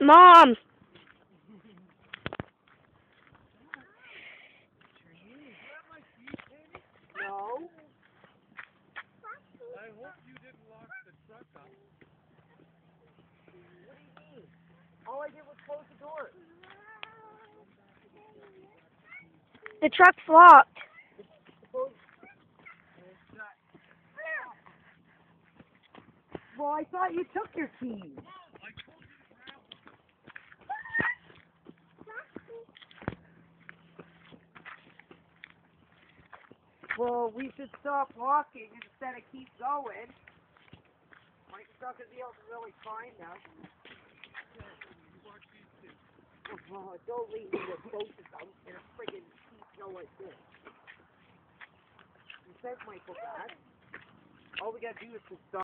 Mom. All the door. The truck's locked. Well, I thought you took your keys. Well, we should stop walking instead of keep going. Mike's not gonna be able to really find us. Oh, don't leave me with both of them in a friggin' heap go like this. You sent Michael back. All we gotta do is to stop.